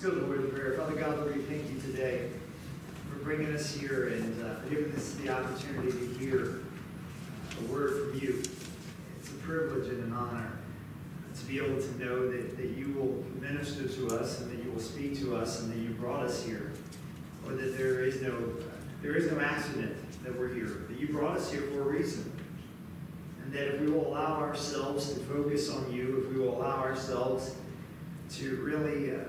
Let's go to the Lord in prayer. Father God, Lord, we thank you today for bringing us here and uh, giving us the opportunity to hear a word from you. It's a privilege and an honor to be able to know that, that you will minister to us and that you will speak to us and that you brought us here. Or that there is no there is no accident that we're here. That you brought us here for a reason. And that if we will allow ourselves to focus on you, if we will allow ourselves to really uh,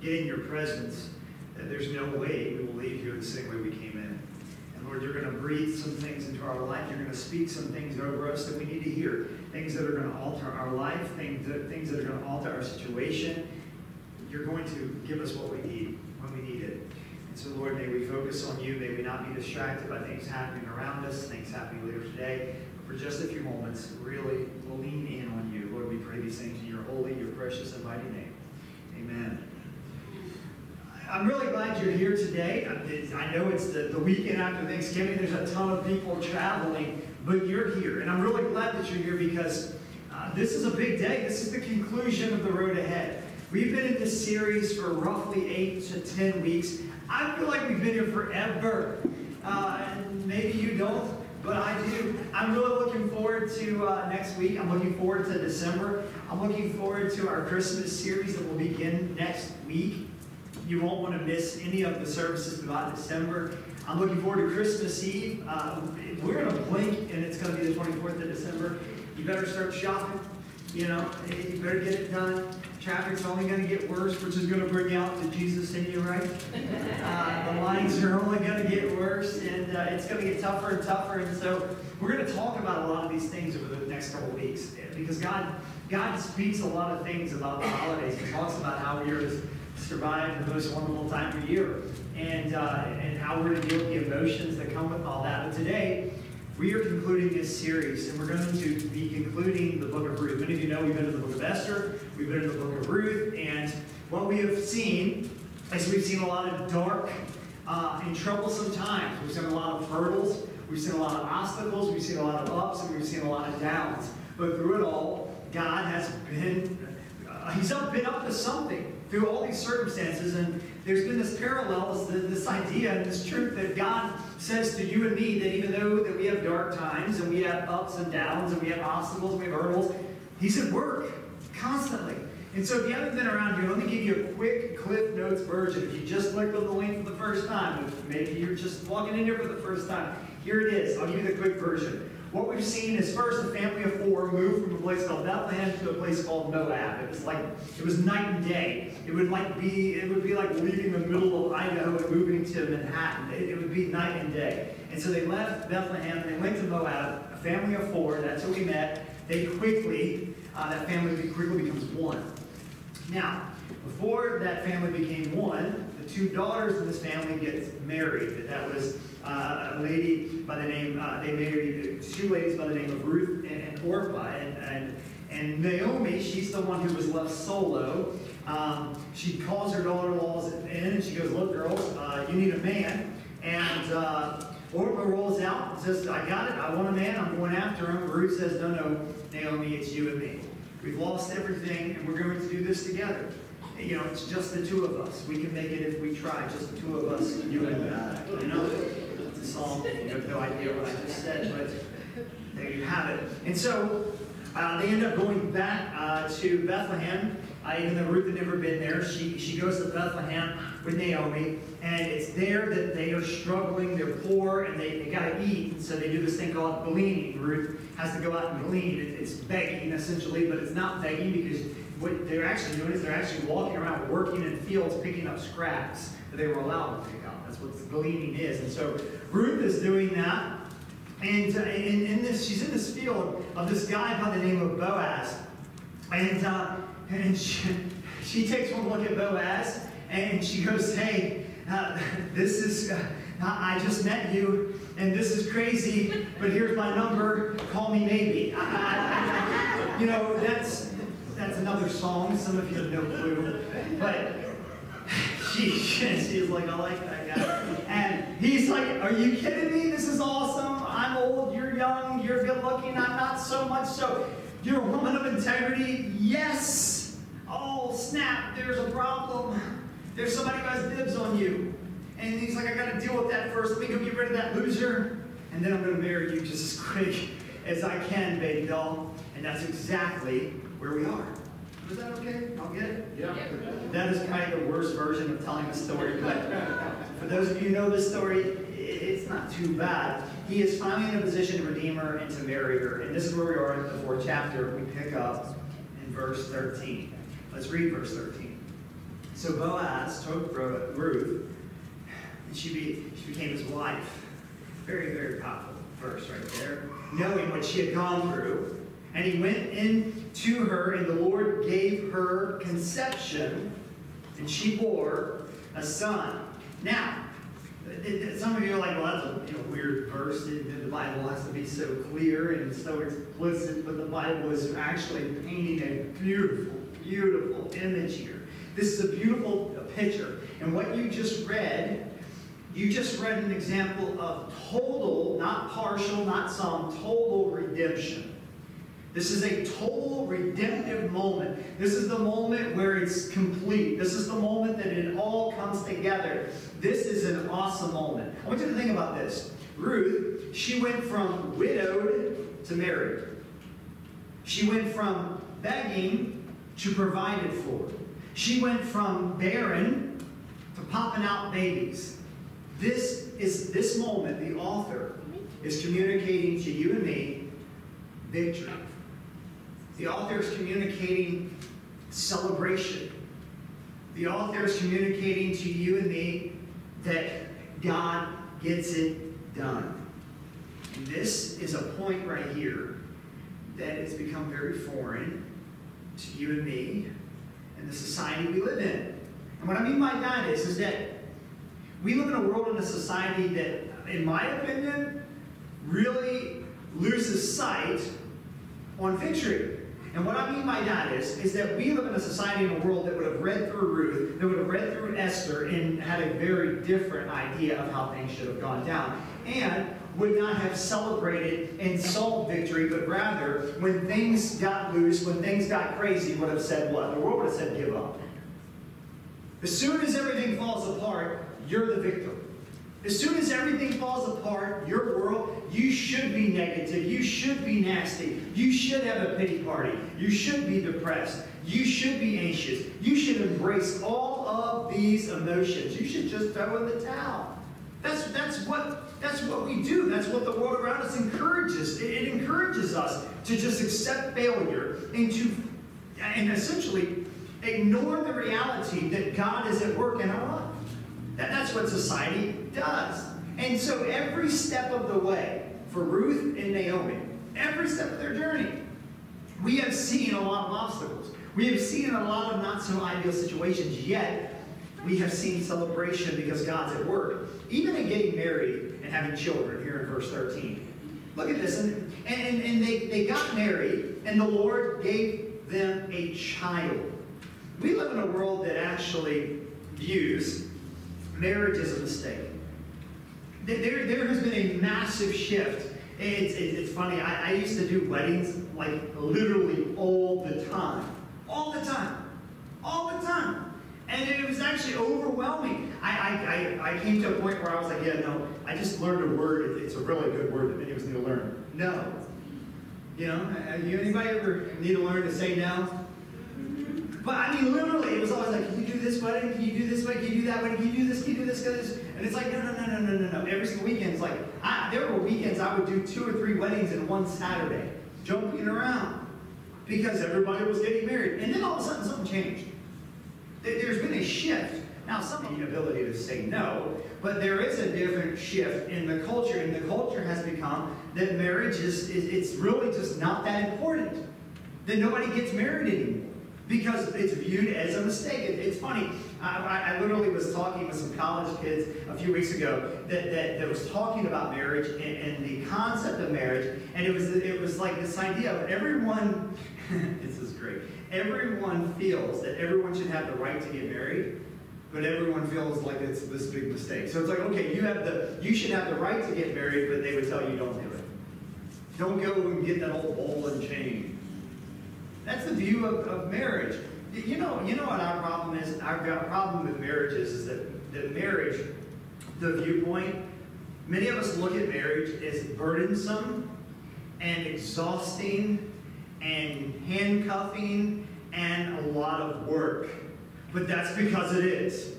get in your presence, that there's no way we will leave here the same way we came in. And Lord, you're going to breathe some things into our life. You're going to speak some things over us that we need to hear. Things that are going to alter our life, things that, things that are going to alter our situation. You're going to give us what we need when we need it. And so, Lord, may we focus on you. May we not be distracted by things happening around us, things happening later today. For just a few moments, really lean in on you. Lord, we pray these things in your holy, your precious, and mighty name. Amen. I'm really glad you're here today. I know it's the, the weekend after Thanksgiving. There's a ton of people traveling, but you're here. And I'm really glad that you're here because uh, this is a big day. This is the conclusion of the road ahead. We've been in this series for roughly eight to ten weeks. I feel like we've been here forever. Uh, and maybe you don't, but I do. I'm really looking forward to uh, next week. I'm looking forward to December. I'm looking forward to our Christmas series that will begin next week. You won't want to miss any of the services throughout December. I'm looking forward to Christmas Eve. Uh, we're going to blink, and it's going to be the 24th of December. You better start shopping. You know, you better get it done. Traffic's only going to get worse, which is going to bring out to Jesus in you, right? Uh, the lines are only going to get worse, and uh, it's going to get tougher and tougher. And so we're going to talk about a lot of these things over the next couple of weeks because God, God speaks a lot of things about the holidays. He talks about how we are survive the most wonderful time of year and, uh, and how we're going to deal with the emotions that come with all that. But today, we are concluding this series, and we're going to be concluding the book of Ruth. Many of you know we've been in the book of Esther, we've been in the book of Ruth, and what we have seen is we've seen a lot of dark uh, and troublesome times. We've seen a lot of hurdles, we've seen a lot of obstacles, we've seen a lot of ups, and we've seen a lot of downs. But through it all, God has been, uh, He's been up to something through all these circumstances. And there's been this parallel, this, this idea and this truth that God says to you and me that even though that we have dark times and we have ups and downs and we have obstacles and we have hurdles, He said work constantly. And so if you haven't been around here, let me give you a quick Cliff Notes version. If you just clicked on the link for the first time, maybe you're just walking in here for the first time, here it is. I'll give you the quick version. What we've seen is first a family of four moved from a place called Bethlehem to a place called Moab. It was like it was night and day. It would like be it would be like leaving the middle of Idaho and moving to Manhattan. It, it would be night and day. And so they left Bethlehem. And they went to Moab. A family of four. That's who we met. They quickly uh, that family quickly becomes one. Now, before that family became one, the two daughters in this family get married. That was uh, a lady by the name, uh, they married two ladies by the name of Ruth and, and Orpah. And, and, and, Naomi, she's the one who was left solo. Um, she calls her daughter-in-laws in and she goes, look, girls, uh, you need a man. And uh, Orpah rolls out and says, I got it. I want a man. I'm going after him. Ruth says, no, no, Naomi, it's you and me. We've lost everything, and we're going to do this together. You know, it's just the two of us. We can make it if we try. Just the two of us, you and I. You know? Song. You have no idea what I just said, but there you have it. And so uh, they end up going back uh, to Bethlehem. Uh, even though Ruth had never been there, she, she goes to Bethlehem with Naomi, and it's there that they are struggling, they're poor, and they, they got to eat. And so they do this thing called gleaning. Ruth has to go out and glean. It, it's begging, essentially, but it's not begging because what they're actually doing is they're actually walking around working in fields picking up scraps that they were allowed to pick up. That's what the gleaning is. And so Ruth is doing that. And uh, in, in, this, she's in this field of this guy by the name of Boaz. And, uh, and she, she takes one look at Boaz and she goes, Hey, uh, this is, uh, I just met you and this is crazy, but here's my number. Call me maybe. You know, that's, that's another song. Some of you have no clue. But she, she's like, I like that. And he's like, Are you kidding me? This is awesome. I'm old, you're young, you're good looking, I'm not so much so. You're a woman of integrity. Yes, oh snap, there's a problem. There's somebody who has dibs on you. And he's like, I gotta deal with that first. Let me go get rid of that loser. And then I'm gonna marry you just as quick as I can, baby doll. And that's exactly where we are. Is that okay? I'll get it? Yeah. That is probably the worst version of telling the story, but for those of you who know this story, it's not too bad. He is finally in a position to redeem her and to marry her. And this is where we are in the fourth chapter. We pick up in verse 13. Let's read verse 13. So Boaz took Ruth, and she, be, she became his wife. Very, very powerful verse right there. Knowing what she had gone through. And he went in to her, and the Lord gave her conception, and she bore a son. Now, some of you are like, well, that's a you know, weird verse. The Bible has to be so clear and so explicit, but the Bible is actually painting a beautiful, beautiful image here. This is a beautiful picture. And what you just read, you just read an example of total, not partial, not some, total redemption. This is a total redemptive moment. This is the moment where it's complete. This is the moment that it all comes together. This is an awesome moment. I want you to think about this. Ruth, she went from widowed to married. She went from begging to provided for. She went from barren to popping out babies. This is this moment, the author is communicating to you and me victory. The author is communicating celebration. The author is communicating to you and me that God gets it done. And this is a point right here that has become very foreign to you and me and the society we live in. And what I mean by that is, is that we live in a world and a society that, in my opinion, really loses sight on victory. And what I mean by that is, is that we live in a society and a world that would have read through Ruth, that would have read through Esther, and had a very different idea of how things should have gone down. And would not have celebrated and sought victory, but rather, when things got loose, when things got crazy, would have said what? The world would have said, give up. As soon as everything falls apart, you're the victim. As soon as everything falls apart, your world, you should be negative. You should be nasty. You should have a pity party. You should be depressed. You should be anxious. You should embrace all of these emotions. You should just throw in the towel. That's, that's, what, that's what we do. That's what the world around us encourages. It, it encourages us to just accept failure and to and essentially ignore the reality that God is at work in our life. That, that's what society does. And so every step of the way for Ruth and Naomi, every step of their journey, we have seen a lot of obstacles. We have seen a lot of not so ideal situations, yet we have seen celebration because God's at work. Even in getting married and having children, here in verse 13. Look at this. And, and, and they, they got married, and the Lord gave them a child. We live in a world that actually views marriage is a mistake. There, there has been a massive shift. It's, it's funny, I, I used to do weddings like literally all the time. All the time. All the time. And it was actually overwhelming. I, I, I, came to a point where I was like, yeah, no, I just learned a word. It's a really good word that many of us need to learn. No. You know, uh, anybody ever need to learn to say no? But I mean, literally, it was always like, can you do this wedding? Can you do this wedding? Can you do that wedding? Can you do this? Can you do this? Can you do this? And it's like, no, no, no, no, no, no, no. Every single weekend, it's like, I, there were weekends I would do two or three weddings in one Saturday, jumping around, because everybody was getting married. And then all of a sudden, something changed. There's been a shift. Now, some of the ability to say no, but there is a different shift in the culture, and the culture has become that marriage is, is it's really just not that important. That nobody gets married anymore because it's viewed as a mistake. It, it's funny. I, I, literally was talking with some college kids a few weeks ago that, that, that was talking about marriage and, and, the concept of marriage, and it was it was like this idea of everyone. this is great. Everyone feels that everyone should have the right to get married, but everyone feels like it's this big mistake. So it's like, okay, you have the you should have the right to get married, but they would tell you don't do it. Don't go and get that old bowl and chain. That's the view of, of marriage. You know, you know what our problem is? Our problem with marriages is that, that marriage, the viewpoint, many of us look at marriage as burdensome and exhausting and handcuffing and a lot of work. But that's because it is.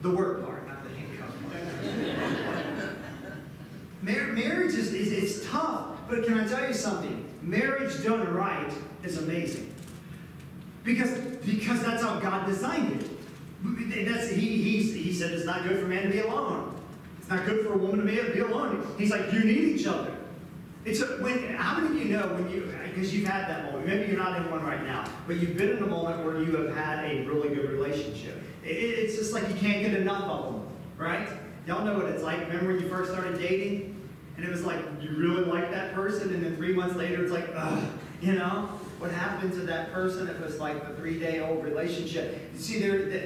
The work part, not the handcuff part. Mar- marriage is, is it's tough, but can I tell you something? Marriage done right is amazing. Because, because that's how God designed it. That's, he, he, he said it's not good for man to be alone. It's not good for a woman to be, alone. He's like, you need each other. It's a, when, how many of you know when you, because you've had that moment, maybe you're not in one right now, but you've been in a moment where you have had a really good relationship. It, it's just like you can't get enough of them, right? Y'all know what it's like. Remember when you first started dating? And it was like, you really like that person, and then three months later, it's like, ugh, you know? What happened to that person? It was like a three-day-old relationship. You see, there, the,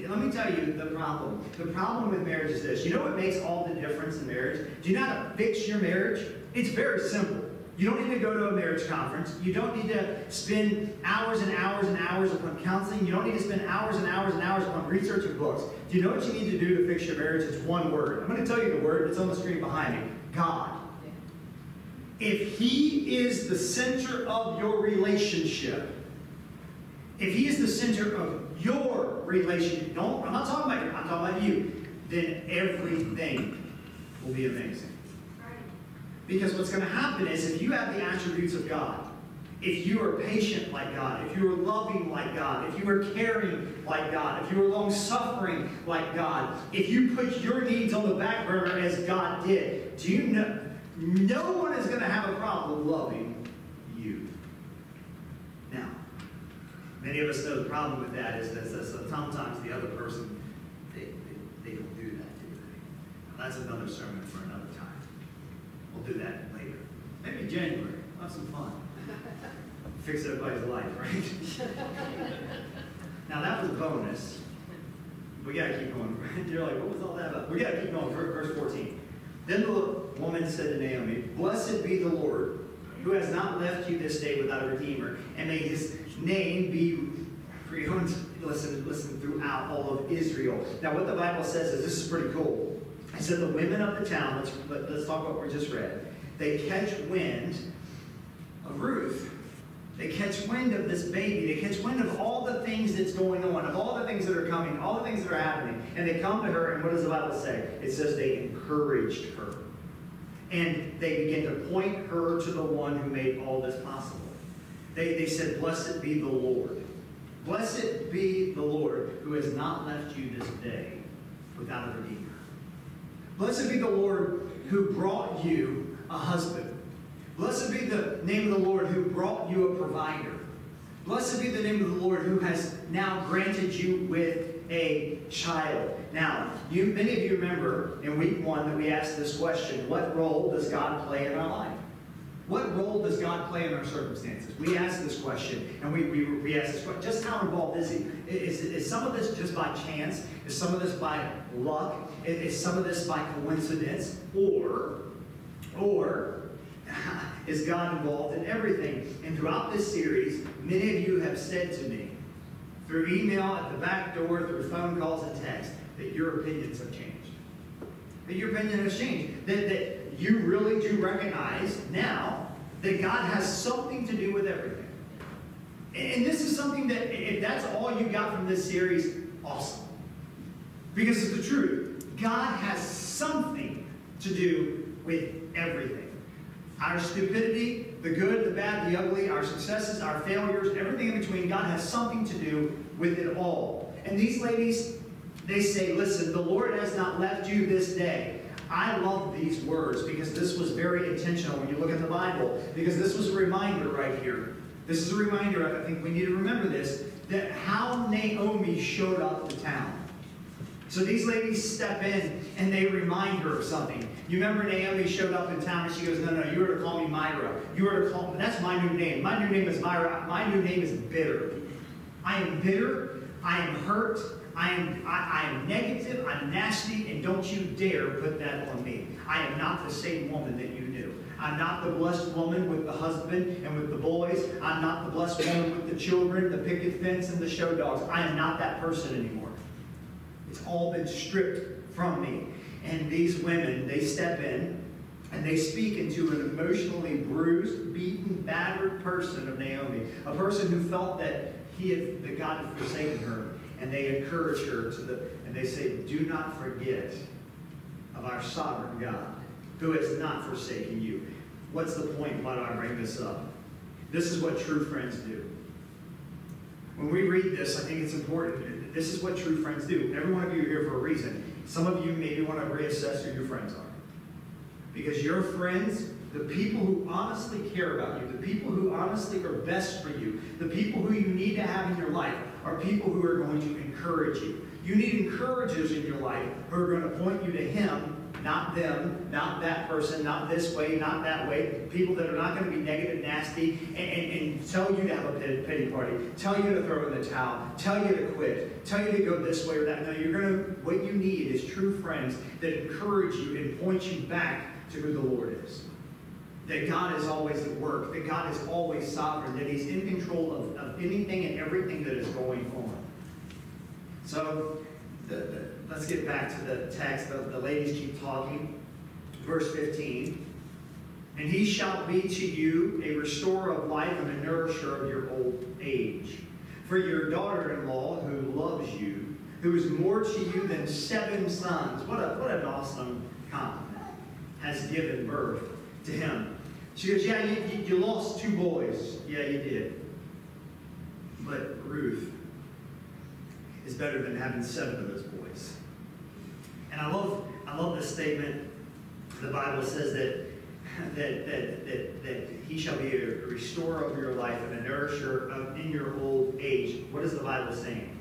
the, let me tell you the problem. The problem with marriage is this. You know what makes all the difference in marriage? Do you know how to fix your marriage? It's very simple. You don't need to go to a marriage conference. You don't need to spend hours and hours and hours upon counseling. You don't need to spend hours and hours and hours upon research or books. Do you know what you need to do to fix your marriage? It's one word. I'm going to tell you the word. It's on the screen behind me. God. If He is the center of your relationship, if He is the center of your relationship, don't, I'm not talking about you, I'm talking about you, then everything will be amazing. Because what's going to happen is if you have the attributes of God, if you are patient like God, if you are loving like God, if you are caring like God, if you are long suffering like God, if you put your needs on the back burner as God did, do you know? No one is going to have a problem loving you. Now, many of us know the problem with that is that sometimes the other person, they, they, they don't do that, do they? That's another sermon for another. We'll do that later. Maybe January. We'll have some fun. Fix everybody's life, right? now that was a bonus. We gotta keep going. You're like, what was all that about? We gotta keep going. Verse 14. Then the woman said to Naomi, Blessed be the Lord, who has not left you this day without a redeemer, and may his name be listen, listen, throughout all of Israel. Now, what the Bible says is this is pretty cool. It said the women of the town, let's, let, us talk about what we just read, they catch wind of Ruth. They catch wind of this baby. They catch wind of all the things that's going on, of all the things that are coming, all the things that are happening. And they come to her, and what does the Bible say? It says they encouraged her. And they begin to point her to the one who made all this possible. They, they said, Blessed be the Lord. Blessed be the Lord who has not left you this day without a redeemer. Blessed be the Lord who brought you a husband Blessed be the name of the Lord who brought you a provider. Blessed be the name of the Lord who has now granted you with a child. Now, you, many of you remember in week one that we asked this question What role does God play in our life? What role does God play in our circumstances? We asked this question, and we, we, we asked this question just how involved is He? Is, is some of this just by chance? Is some of this by luck? Is some of this by coincidence? Or, or is God involved in everything. And throughout this series, many of you have said to me, through email, at the back door, through phone calls and text, that your opinions have changed. That your opinion has changed. That, that you really do recognize now that God has something to do with everything. And this is something that, if that's all you got from this series, awesome. Because it's the truth. God has something to do with everything. Our stupidity, the good, the bad, the ugly, our successes, our failures, everything in between, God has something to do with it all. And these ladies, they say, listen, the Lord has not left you this day. I love these words because this was very intentional when you look at the Bible, because this was a reminder right here. This is a reminder, I think we need to remember this, that how Naomi showed up to town. So these ladies step in and they remind her of something. You remember Naomi showed up in town and she goes, No, no, you are to call me Mara. You are to call me, that's my new name. My new name is Mara. My new name is bitter. I am bitter. I am hurt. I am, I, I am negative. I'm nasty. And don't you dare put that on me. I am not the same woman that you knew. I'm not the blessed woman with the husband and with the boys. I'm not the blessed woman with the children, the picket fence, and the show dogs. I am not that person anymore. It's all been stripped from me. And these women, they step in and they speak into an emotionally bruised, beaten, battered person of Naomi, a person who felt that he had, that God had forsaken her. And they encourage her to the, and they say, "Do not forget of our sovereign God, who has not forsaken you." What's the point? Why do I bring this up? This is what true friends do. When we read this, I think it's important. This is what true friends do. Every one of you are here for a reason. Some of you maybe want to reassess who your friends are. Because your friends, the people who honestly care about you, the people who honestly are best for you, the people who you need to have in your life, are people who are going to encourage you. You need encouragers in your life who are going to point you to Him not them, not that person, not this way, not that way. People that are not going to be negative, nasty, and, and, and tell you to have a pity party, tell you to throw in the towel, tell you to quit, tell you to go this way or that. No, you're going to, what you need is true friends that encourage you and point you back to who the Lord is. That God is always at work, that God is always sovereign, that He's in control of, of anything and everything that is going on. So, the, the, let's get back to the text. The, the ladies keep talking. Verse 15. And he shall be to you a restorer of life and a nourisher of your old age. For your daughter-in-law, who loves you, who is more to you than seven sons, what, a, what an awesome compliment, has given birth to him. She goes, yeah, you, you lost two boys. Yeah, you did. But Ruth is better than having seven of those boys. And I love, I love this statement. The Bible says that, that, that, that, that he shall be a restorer of your life and a nourisher of, in your old age. What is the Bible saying?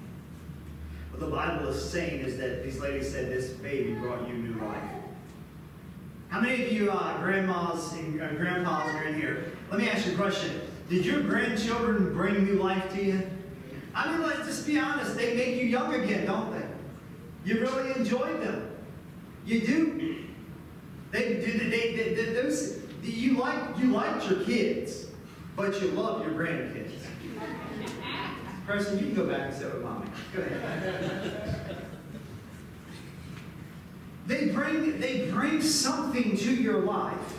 What the Bible is saying is that these ladies said this baby brought you new life. How many of you uh, grandmas and uh, grandpas are in here? Let me ask you a question. Did your grandchildren bring new life to you? I mean, let's just be honest. They make you young again, don't they? You really enjoyed them. You do. They, they, they, they, they those, you like you liked your kids, but you love your grandkids. Preston, you can go back and sit with mommy. Go ahead. They bring they bring something to your life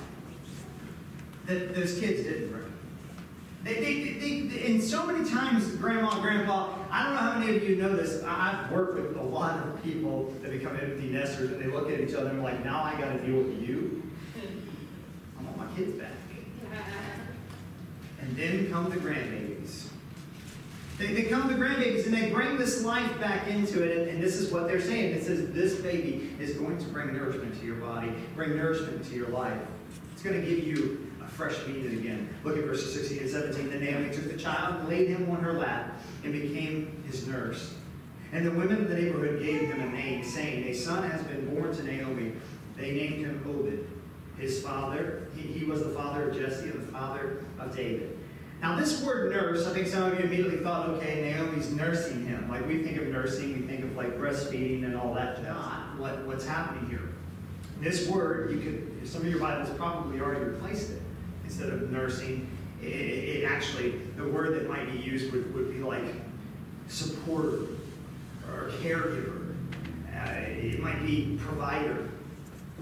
that those kids didn't bring. They, they, they, they, and so many times, grandma and grandpa, I don't know how many of you know this. I've worked with a lot of people that become empty nesters, and they look at each other and are like, now I got to deal with you. I want my kids back. And then come the grandbabies. They, they come the grandbabies and they bring this life back into it, and, and this is what they're saying. It says this baby is going to bring nourishment to your body, bring nourishment to your life. It's going to give you a fresh meat again. Look at verses 16 and 17. Then Naomi took the child, laid him on her lap, and became his nurse. And the women of the neighborhood gave him a name, saying, A son has been born to Naomi. They named him Obed. His father, he, he was the father of Jesse and the father of David. Now, this word nurse, I think some of you immediately thought, okay, Naomi's nursing him. Like we think of nursing, we think of like breastfeeding and all that. Not what, what's happening here. This word, you could, some of your Bibles probably already replaced it instead of nursing. It, it, actually, the word that might be used would, would be like supporter or caregiver. Uh, it might be provider.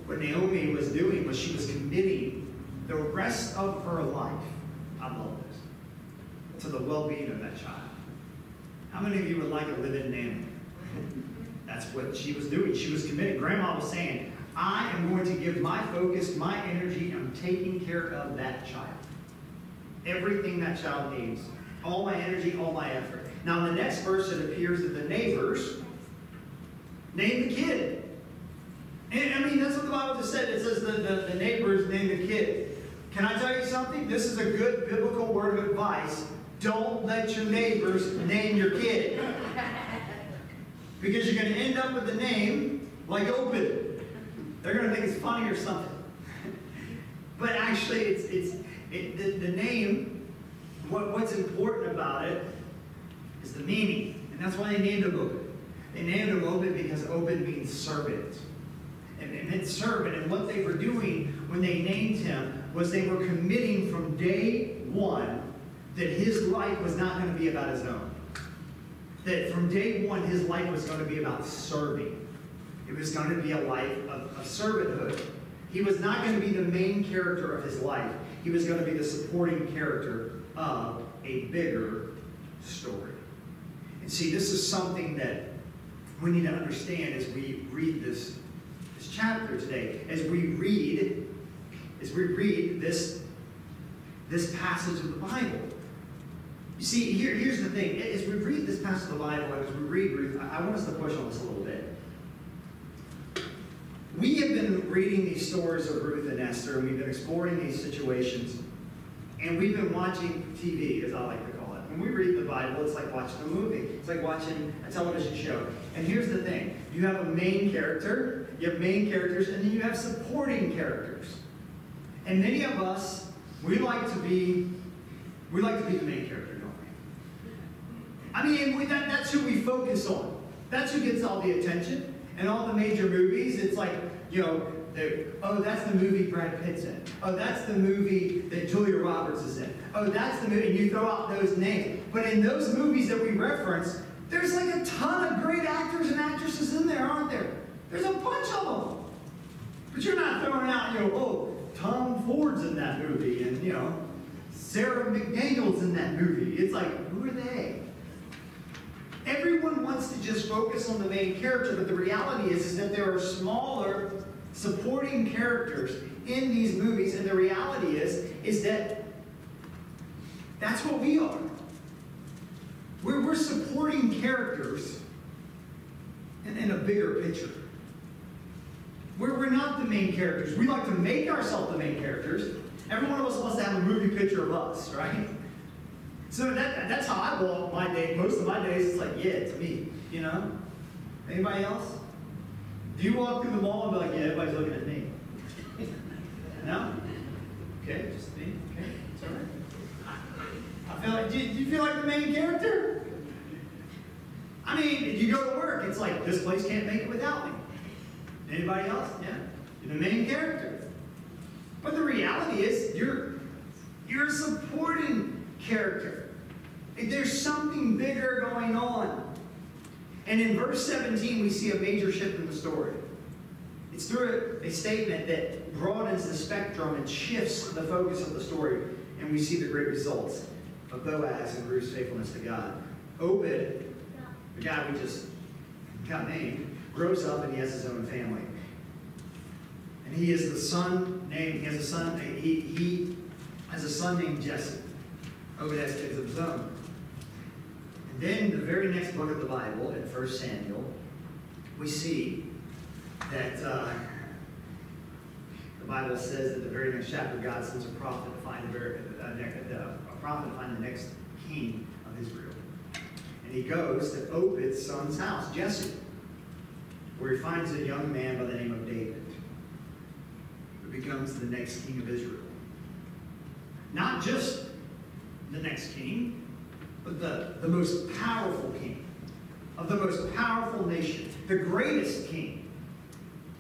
What Naomi was doing was she was committing the rest of her life, I love this, to the well-being of that child. How many of you would like a live-in nanny? That's what she was doing. She was committed. Grandma was saying, I am going to give my focus, my energy, I'm taking care of that child. Everything that child needs. All my energy, all my effort. Now, in the next verse, it appears that the neighbors name the kid. And I mean, that's what the Bible just said. It says the, the, the neighbors name the kid. Can I tell you something? This is a good biblical word of advice. Don't let your neighbors name your kid. Because you're going to end up with a name like Obed. They're going to think it's funny or something. but actually, it's, it's it, the, the name, what, what's important about it is the meaning. And that's why they named him Obed. They named him Obed because Obed means servant. And it meant servant. And what they were doing when they named him was they were committing from day one that his life was not going to be about his own. That from day one, his life was going to be about serving. It was going to be a life of, of servanthood. He was not going to be the main character of his life. He was going to be the supporting character of a bigger story. And see, this is something that we need to understand as we read this, this chapter today. As we read, as we read this, this passage of the Bible. You see, here, here's the thing. As we read this passage of the Bible, as we read Ruth, I, I want us to push on this a little bit. We have been reading these stories of Ruth and Esther, and we've been exploring these situations, and we've been watching TV, as I like to call it. When we read the Bible, it's like watching a movie. It's like watching a television show. And here's the thing. You have a main character, you have main characters, and then you have supporting characters. And many of us, we like to be, we like to be the main character? I mean, that, that's who we focus on. That's who gets all the attention. And all the major movies, it's like, you know, oh, that's the movie Brad Pitt's in. Oh, that's the movie that Julia Roberts is in. Oh, that's the movie, and you throw out those names. But in those movies that we reference, there's like a ton of great actors and actresses in there, aren't there? There's a bunch of them. But you're not throwing out, you know, oh, Tom Ford's in that movie, and, you know, Sarah McDaniel's in that movie. It's like, who are they? Everyone wants to just focus on the main character, but the reality is, is that there are smaller supporting characters in these movies, and the reality is, is that that's what we are. We're, we're supporting characters in, in a bigger picture. We're, we're not the main characters. We like to make ourselves the main characters. Every one of us wants to have a movie picture of us, right? So that, that's how I walk my day. Most of my days, it's like, yeah, it's me. You know? Anybody else? Do you walk through the mall and be like, yeah, everybody's looking at me? No? Okay, just me. Okay, it's all right. I feel like, do you, do you feel like the main character? I mean, if you go to work, it's like, this place can't make it without me. Anybody else? Yeah? You're the main character. But the reality is, you're, you're supporting character. There's something bigger going on. And in verse 17, we see a major shift in the story. It's through a, statement that broadens the spectrum and shifts the focus of the story, and we see the great results of Boaz and Ruth's faithfulness to God. Obed, the guy we just got named, grows up and he has his own family. And he is the son named, he has a son, he, he has a son named Jesse. Obed has kids of. And then the very next book of the Bible, in 1 Samuel, we see that uh, the Bible says that the very next chapter, God sends a prophet to find the very, uh, a prophet to find the next king of Israel. And he goes to Obed's son's house, Jesse, where he finds a young man by the name of David, who becomes the next king of Israel. Not just the next king, but the, the most powerful king of the most powerful nation, the greatest king.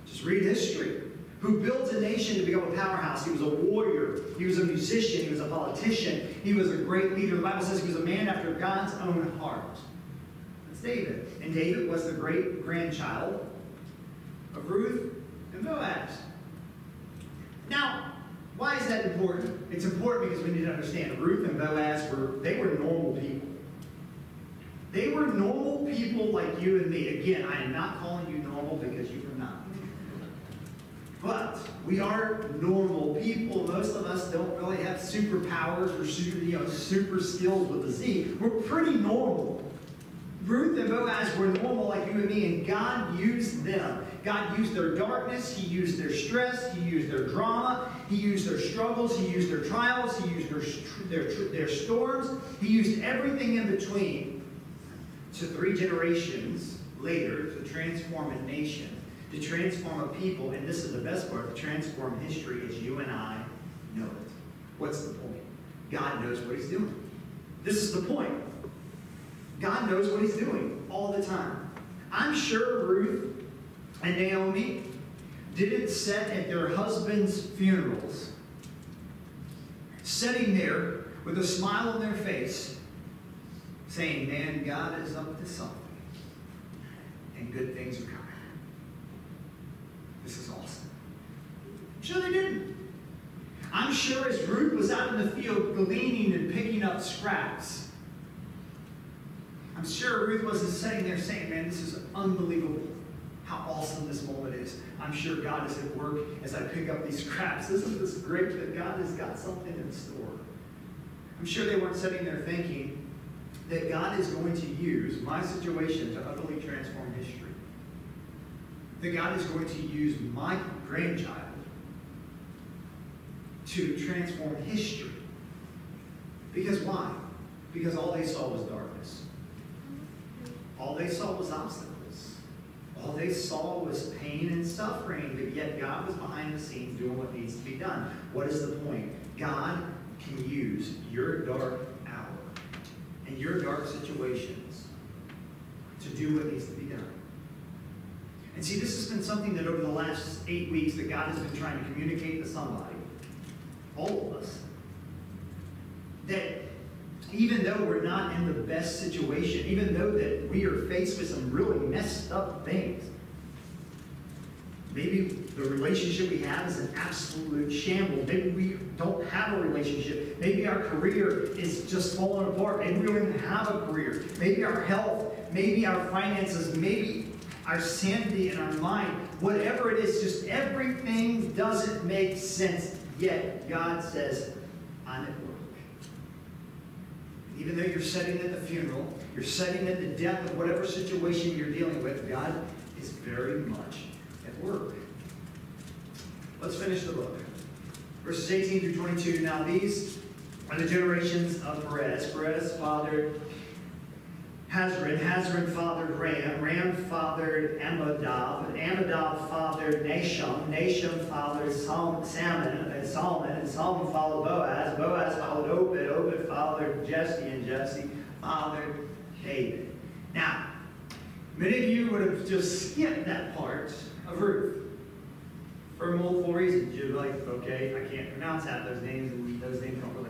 Just read history. Who built a nation to become a powerhouse. He was a warrior. He was a musician. He was a politician. He was a great leader. The Bible says he was a man after God's own heart. That's David. And David was the great grandchild of Ruth and Boaz. Now, why is that important? It's important because we need to understand Ruth and Boaz were they were normal people. They were normal people like you and me. Again, I am not calling you normal because you are not. But we are normal people. Most of us don't really have superpowers or super, you know, super skills with a Z. We're pretty normal. Ruth and Boaz were normal like you and me, and God used them. God used their darkness, He used their stress, He used their drama, He used their struggles, He used their trials, He used their, their, their storms, He used everything in between to three generations later to transform a nation, to transform a people, and this is the best part, to transform history as you and I know it. What's the point? God knows what He's doing. This is the point. God knows what He's doing all the time. I'm sure Ruth and Naomi didn't sit at their husbands' funerals sitting there with a smile on their face, saying, Man, God is up to something, and good things are coming. This is awesome. Sure they didn't. I'm sure as Ruth was out in the field gleaning and picking up scraps, I'm sure Ruth wasn't sitting there saying, Man, this is unbelievable how awesome this moment is. I'm sure God is at work as I pick up these scraps. This isn't this great that God has got something in store? I'm sure they weren't sitting there thinking that God is going to use my situation to utterly transform history. That God is going to use my grandchild to transform history. Because why? Because all they saw was darkness. All they saw was obstacles. All they saw was pain and suffering, but yet God was behind the scenes doing what needs to be done. What is the point? God can use your dark hour and your dark situations to do what needs to be done. And see, this has been something that over the last eight weeks that God has been trying to communicate to somebody, all of us, that even though we're not in the best situation, even though that we are faced with some really messed up things, maybe the relationship we have is an absolute shamble. Maybe we don't have a relationship. Maybe our career is just falling apart. Maybe we don't even have a career. Maybe our health, maybe our finances, maybe our sanity and our mind, whatever it is, just everything doesn't make sense. Yet God says, work. Even though you're sitting at the funeral, you're sitting at the death of whatever situation you're dealing with, God is very much at work. Let's finish the book. Verses 18 through 22. Now these are the generations of Perez. Perez fathered Hezron. Hezron fathered Ram. Ram fathered Ammadab. Ammadab fathered Nahshon. Nahshon fathered Salmon uh, and Solomon. And Solomon followed Boaz. Boaz followed Obed. Obed fathered Jesse. And Jesse fathered David. Now, many of you would have just skipped that part of Ruth for multiple reasons. You're like, okay, I can't pronounce half those names, and those names don't really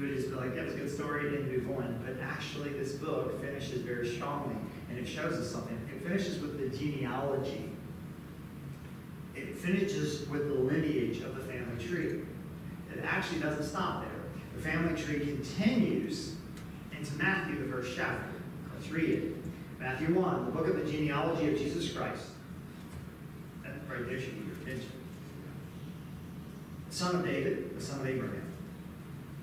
you would just be like, that was a good story, and move on. But actually, this book finishes very strongly, and it shows us something. It finishes with the genealogy. It finishes with the lineage of the family tree. It actually doesn't stop there. The family tree continues into Matthew, the first chapter. Let's read it. Matthew 1, the book of the genealogy of Jesus Christ. That right there should be your attention. Son of David, the son of Abraham.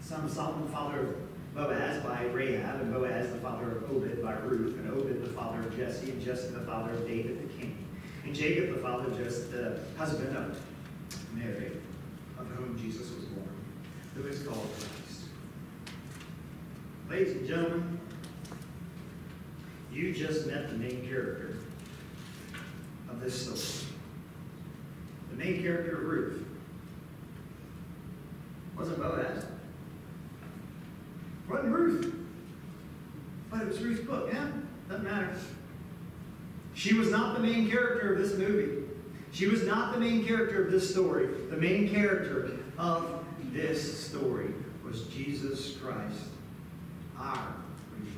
Son of Solomon, father of Boaz by Rahab, and Boaz the father of Obed by Ruth, and Obed the father of Jesse, and Jesse the father of David the king. And Jacob the father of just the husband of Mary, of whom Jesus was born, who is called Christ. Ladies and gentlemen, you just met the main character of this story. The main character of Ruth wasn't Boaz. Ruth. But it was Ruth's book. Yeah, doesn't matter. She was not the main character of this movie. She was not the main character of this story. The main character of this story was Jesus Christ, our Redeemer.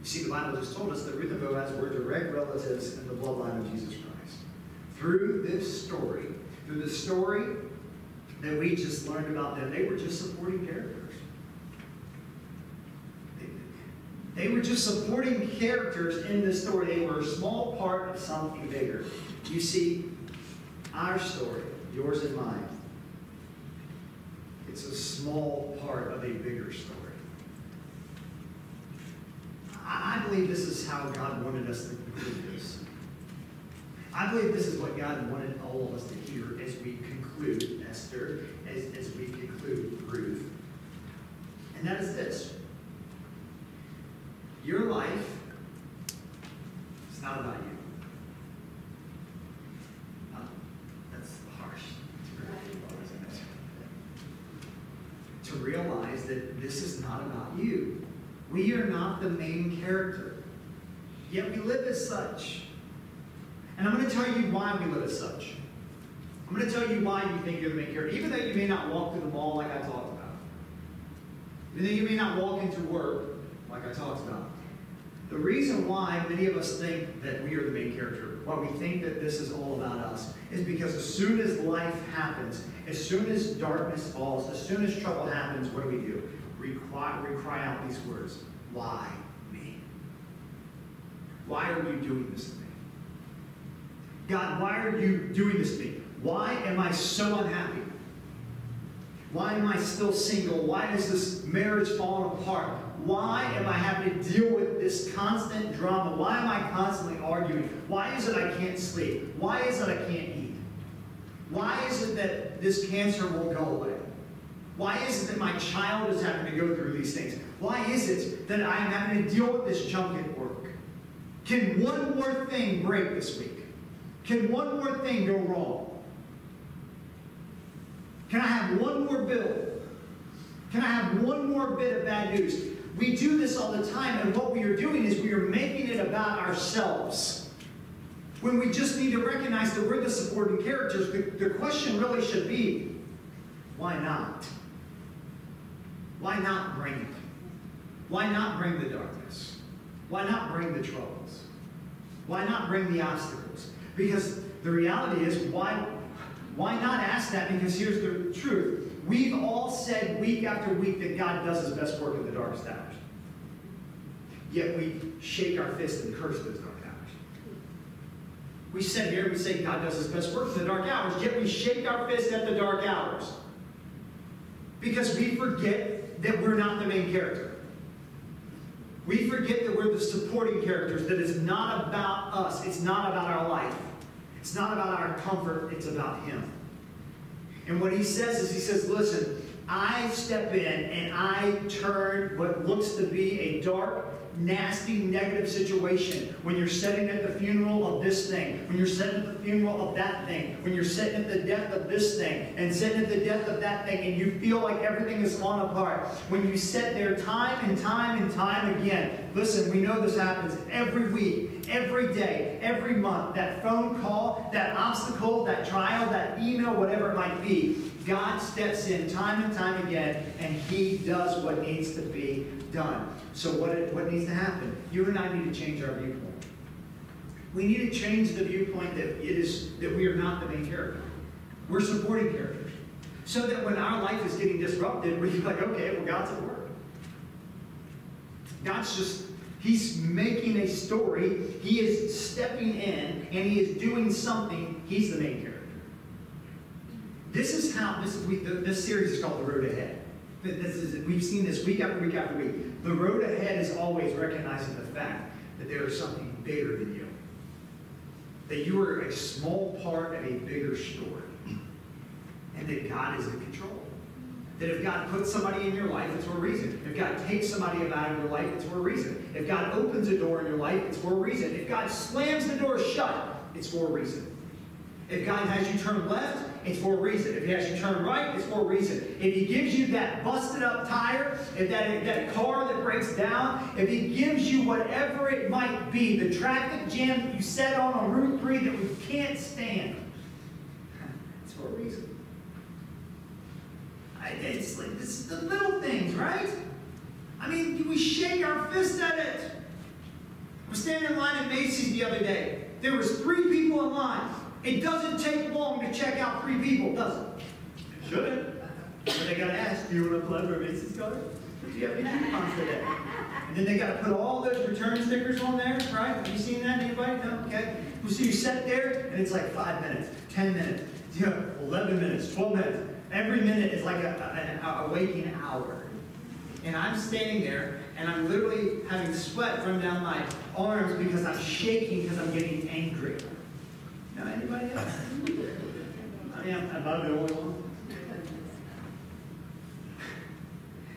You see, the Bible just told us that Ruth and Boaz were direct relatives in the bloodline of Jesus Christ. Through this story, through the story that we just learned about them, they were just supporting characters. They, were just supporting characters in this story. They were a small part of something bigger. You see, our story, yours and mine, it's a small part of a bigger story. I I believe this is how God wanted us to conclude this. I believe this is what God wanted all of us to hear as we conclude Esther, as, as we conclude Ruth. And that is this. Your life is not about you. Uh, that's harsh. isn't it? To realize that this is not about you. We are not the main character. Yet we live as such. And I'm going to tell you why we live as such. I'm going to tell you why you think you're the main character, even though you may not walk through the mall like I talked about. Even though you may not walk into work like I talked about. The reason why many of us think that we are the main character, why we think that this is all about us, is because as soon as life happens, as soon as darkness falls, as soon as trouble happens, what do we do? We cry, we cry out these words Why me? Why are you doing this to me? God, why are you doing this to me? Why am I so unhappy? Why am I still single? Why is this marriage falling apart? Why am I having to deal with this constant drama? Why am I constantly arguing? Why is it I can't sleep? Why is it I can't eat? Why is it that this cancer won't go away? Why is it that my child is having to go through these things? Why is it that I'm having to deal with this junk at work? Can one more thing break this week? Can one more thing go wrong? Can I have one more bill? Can I have one more bit of bad news? We do this all the time, and what we are doing is we are making it about ourselves. When we just need to recognize that we're the supporting characters, the, the question really should be why not? Why not bring it? Why not bring the darkness? Why not bring the troubles? Why not bring the obstacles? Because the reality is, why, why not ask that? Because here's the truth. We've all said week after week that God does his best work in the darkest hours. Yet we shake our fist and curse those dark hours. We sit here and we say God does his best work in the dark hours, yet we shake our fist at the dark hours. Because we forget that we're not the main character. We forget that we're the supporting characters, that it's not about us, it's not about our life, it's not about our comfort, it's about Him. And what He says is, He says, listen, I step in and I turn what looks to be a dark, nasty, negative situation when you're sitting at the funeral of this thing, when you're sitting at the funeral of that thing, when you're sitting at the death of this thing, and sitting at the death of that thing, and you feel like everything is falling apart. When you sit there time and time and time again, listen, we know this happens every week, every day, every month. That phone call, that obstacle, that trial, that email, whatever it might be. God steps in time and time again, and He does what needs to be done. So what, what needs to happen? You and I need to change our viewpoint. We need to change the viewpoint that it is that we are not the main character. We're supporting characters. So that when our life is getting disrupted, we're like, okay, well, God's at work. God's just, He's making a story. He is stepping in and He is doing something. He's the main character. This is how, this, is, we, this series is called The Road Ahead. This is, we've seen this week after week after week. The road ahead is always recognizing the fact that there is something bigger than you. That you are a small part of a bigger story. And that God is in control. That if God puts somebody in your life, it's for a reason. If God takes somebody out of your life, it's for a reason. If God opens a door in your life, it's for a reason. If God slams the door shut, it's for a reason. If God has you turn left, it's for a reason. If He has you turn right, it's for a reason. If He gives you that busted up tire, if that, that car that breaks down, if He gives you whatever it might be, the traffic jam that you set on on Route 3 that we can't stand, it's for a reason. It's like this, is the little things, right? I mean, we shake our fist at it. I was standing in line at Macy's the other day. There was three people in line. It doesn't take long to check out three people, does it? It shouldn't. But they got to ask, do you want to apply for a Macy's card? Do you have any coupons today? And then they got to put all those return stickers on there, right? Have you seen that? Anybody? No? Okay. So you sit there, and it's like five minutes, 10 minutes, you know, 11 minutes, 12 minutes. Every minute is like a, a, a waking hour. And I'm standing there, and I'm literally having sweat run down my arms because I'm shaking because I'm getting angry. Anybody else? I am. I the only one?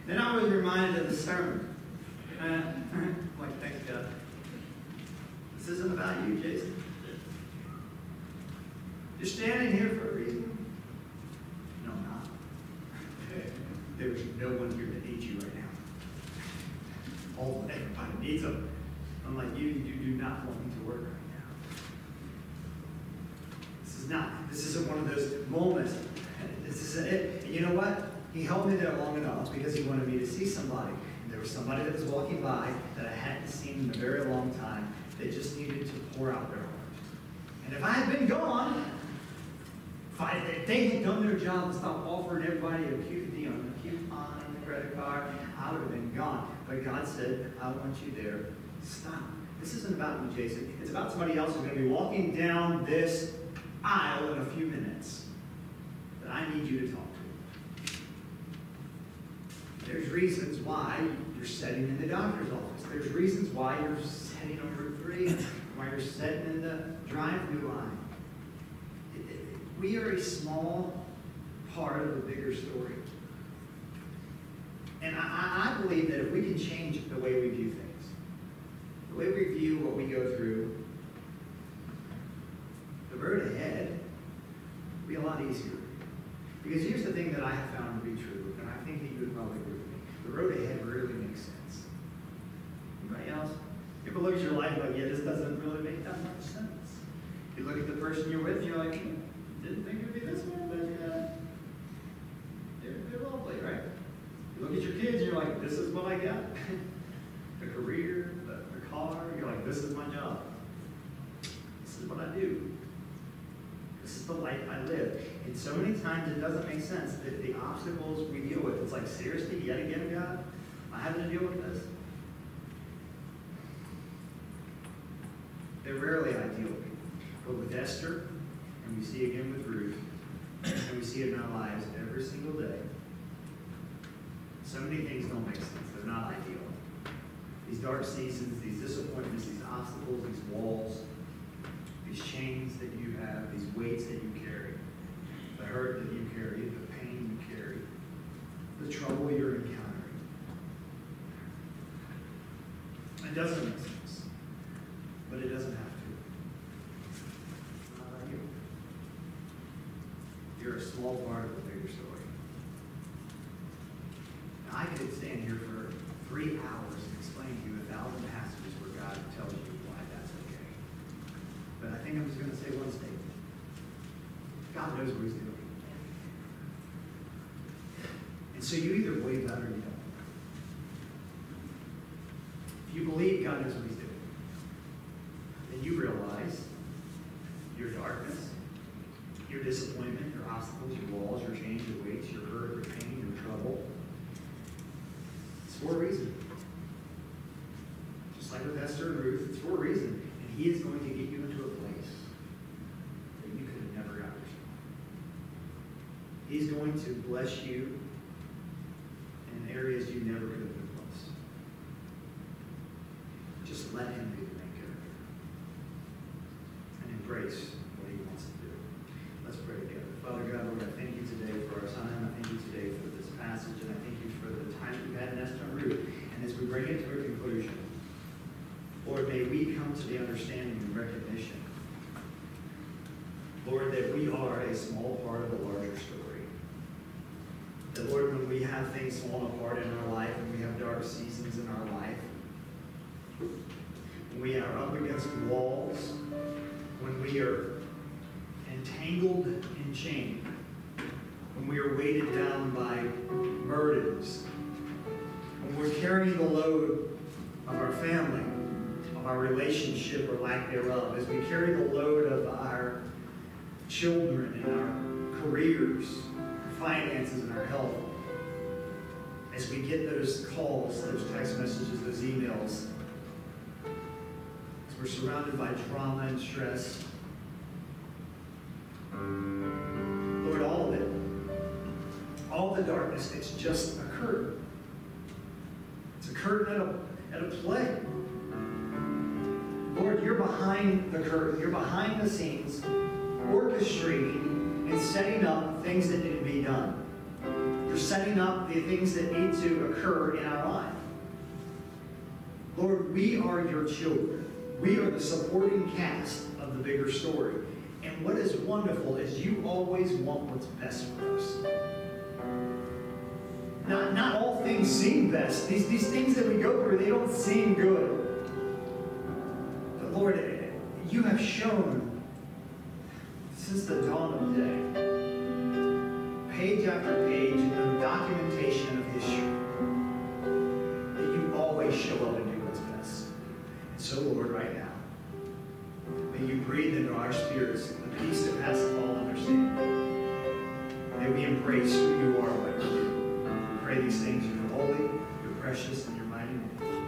Then I was reminded of the sermon. Uh, like, thanks God. This isn't about you, Jason. You're standing here for a reason. No, I'm not. There's no one here that needs you right now. All everybody needs them. I'm like, you, you do not want me to work right now. This is not, this isn't one of those moments. This isn't it. And you know what? He held me there long enough because he wanted me to see somebody. And there was somebody that was walking by that I hadn't seen in a very long time that just needed to pour out their heart. And if I had been gone, if, I, if they had done their job and stopped offering everybody a cute, you a coupon a credit card, I would have been gone. But God said, I want you there. Stop. This isn't about you, Jason. It's about somebody else who's going to be walking down this aisle in a few minutes that I need you to talk to. There's reasons why you're sitting in the doctor's office. There's reasons why you're sitting on Route 3, why you're sitting in the drive-through line. We are a small part of a bigger story. And I, I, believe that if we can change the way we view things, the way we view what we go through, road ahead will be a lot easier. Because here's the thing that I have found to be true, and I think that you would probably agree with me. The road ahead really makes sense. Anybody else? You ever look at your life like, yeah, this doesn't really make that much sense. You look at the person you're with, and you're like, hmm, didn't think it'd be this way, but yeah, they're, they're lovely, right? You look at your kids, and you're like, this is what I got. the career, the, the car, you're like, this is my job. This is what I do. The life I live. And so many times it doesn't make sense that the obstacles we deal with, it's like, seriously, yet again, God, I having to deal with this? They're rarely ideal. But with Esther, and we see again with Ruth, and we see it in our lives every single day, so many things don't make sense. They're not ideal. These dark seasons, these disappointments, these obstacles, these walls, these chains that you have, these weights that you carry, the hurt that you carry, the pain you carry, the trouble you're encountering. It doesn't make sense, but it doesn't have to. How about you? You're a small part of the bigger story. Now, I could stand here for three hours and explain to you a thousand passages where God tells you why that's okay. But I think I'm just going to say one statement. God knows what he's doing. And so you either believe that or you don't. If you believe God knows what he's doing, then you realize your darkness, your disappointment, your obstacles, your walls, your change, your weights, your hurt, your pain, your trouble, it's for a reason. Just like with Esther and Ruth, it's for a reason. And he is going to get you into a place that you could have never got yourself. He's going to bless you areas you never could those text messages, those emails, we're surrounded by trauma and stress, Lord, all of it, all the darkness, it's just a curtain. It's a curtain at a, at a play. Lord, you're behind the curtain. You're behind the scenes, orchestrating and setting up things that need to be done. You're setting up the things that need to occur in our life. Lord, we are your children. We are the supporting cast of the bigger story. And what is wonderful is you always want what's best for us. Not, not all things seem best. These, these things that we go through, they don't seem good. But Lord, you have shown since the dawn of day, page after page Lord, right now, may you breathe into our spirits the peace that passes all understanding. May we embrace who you are, do. We pray these things in your holy, your precious, and your mighty name.